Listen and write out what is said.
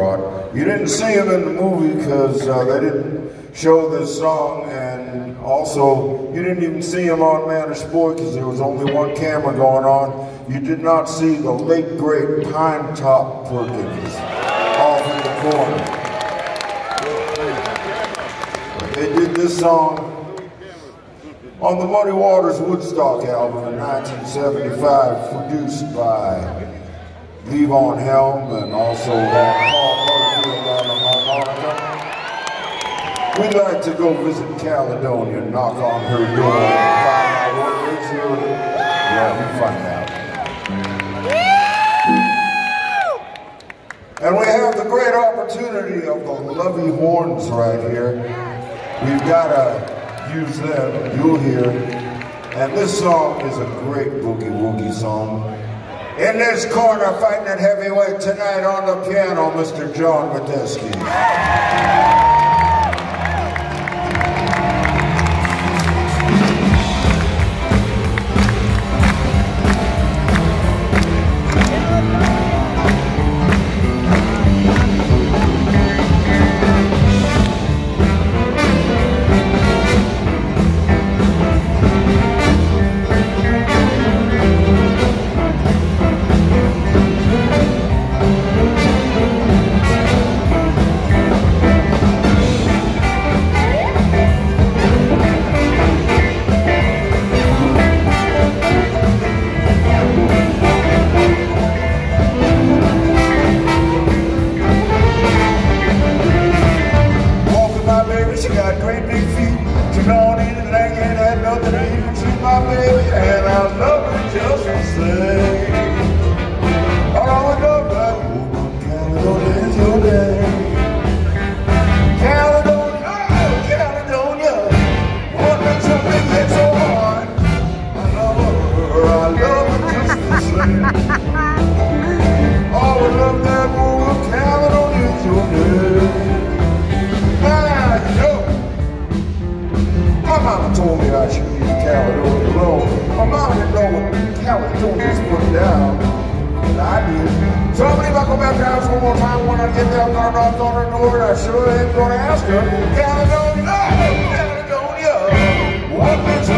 You didn't see him in the movie because uh, they didn't show this song, and also you didn't even see him on Mannish Boy because there was only one camera going on. You did not see the late great Pinetop Perkins off in the corner. They did this song on the Muddy Waters Woodstock album in 1975, produced by Levon Helm and also that Paul. We'd like to go visit Caledonia, knock on her door, and find out what here. Yeah, we find out. And we have the great opportunity of the Lovey Horns right here. We've got to use them, you'll hear. And this song is a great boogie woogie song. In this corner, fighting at heavyweight tonight on the piano, Mr. John Medeski. June just put it down. And I did. So I believe I'll go back to house one more time when I get that guard on her door. I sure ain't gonna ask her. Caledonia, Caledonia, what makes